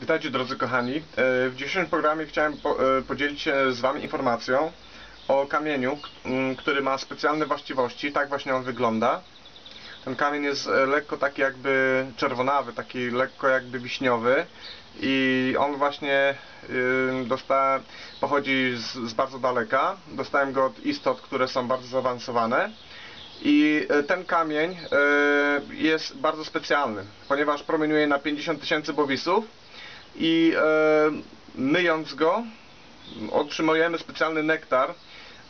Witajcie drodzy kochani. E, W dzisiejszym programie chciałem e, podzielić się z Wami informacją o kamieniu, który ma specjalne właściwości. Tak właśnie on wygląda. Ten kamień jest e, lekko taki jakby czerwonawy, taki lekko jakby wiśniowy i on właśnie dostałem, pochodzi z, z bardzo daleka. Dostałem go od istot, które są bardzo zaawansowane. I ten kamień jest bardzo specjalny, ponieważ promieniuje na 50 tysięcy bowisów i e, myjąc go otrzymujemy specjalny nektar.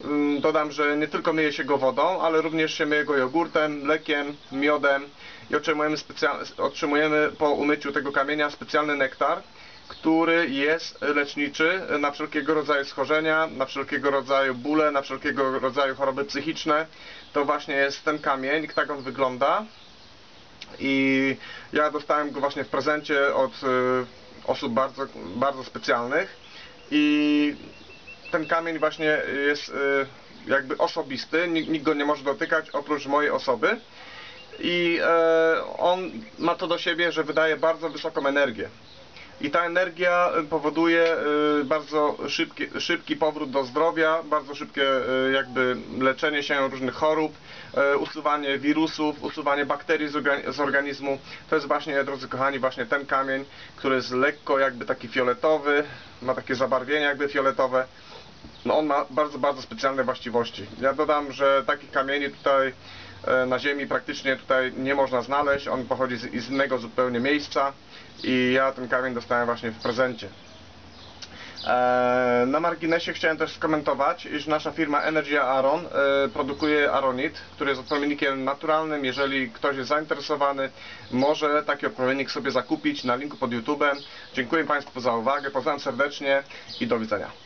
Ym, Dodam, że nie tylko myje się go wodą, ale również się myje go jogurtem, mlekiem, miodem i otrzymujemy, otrzymujemy po umyciu tego kamienia specjalny nektar, który jest leczniczy na wszelkiego rodzaju schorzenia, na wszelkiego rodzaju bóle, na wszelkiego rodzaju choroby psychiczne. To właśnie jest ten kamień, tak on wygląda. I ja dostałem go właśnie w prezencie od y, osób bardzo, bardzo specjalnych. I ten kamień właśnie jest y, jakby osobisty, nikt, go nie może dotykać oprócz mojej osoby. I e, on ma to do siebie, że wydaje bardzo wysoką energię. I ta energia y, powoduje y, bardzo szybki, szybki powrót do zdrowia, bardzo szybkie y, jakby leczenie się różnych chorób, usuwanie wirusów, usuwanie bakterii z, organi- z organizmu. To jest właśnie, drodzy kochani, właśnie ten kamień, który jest lekko jakby taki fioletowy, ma takie zabarwienie jakby fioletowe. No on ma bardzo, bardzo specjalne właściwości. Ja dodam, że takich kamieni tutaj na ziemi praktycznie tutaj nie można znaleźć. On pochodzi z, innego zupełnie miejsca i ja ten kamień dostałem właśnie w prezencie. E, Na marginesie chciałem też skomentować, iż nasza firma Energy Aron e, produkuje aronit, który jest odpowiednikiem naturalnym. Jeżeli ktoś jest zainteresowany, może taki odpowiednik sobie zakupić na linku pod YouTube'em. Dziękuję Państwu za uwagę, pozdrawiam serdecznie i do widzenia.